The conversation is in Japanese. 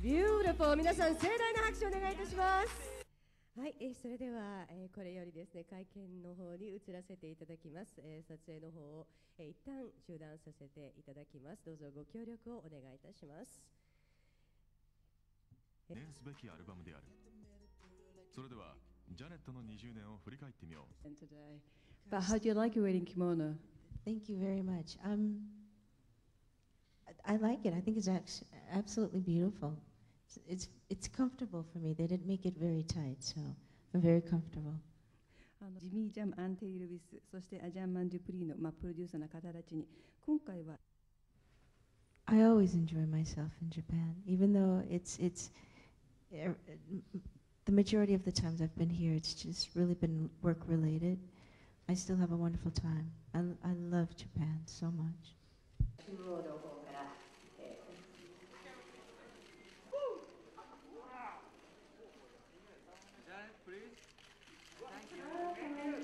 Beautiful 皆さん盛大な拍手をお願いいたしますはい、えーそれでは、えーこれよりですね会見の方に移らせていただきます、えー撮影の方を、えー一旦中断させていただきますどうぞご協力をお願いいたします記念すべきアルバムであるそれではジャネットの20年を振り返ってみよう. But how do you like your wedding kimono? Thank you very much. Um, I like it. I think it's act- absolutely beautiful. It's, it's it's comfortable for me. They didn't make it very tight, so I'm very comfortable. あのジミー・ジャム・アンテイ・ルビスそしてアジャンマン・デュプリーの、まあ、プロデューサーの方たちに今回は I always enjoy myself in Japan, even though it's it's er, the majority of the times I've been here, it's just really been work related. I still have a wonderful time. I, I love Japan so much. キムロードを Okay.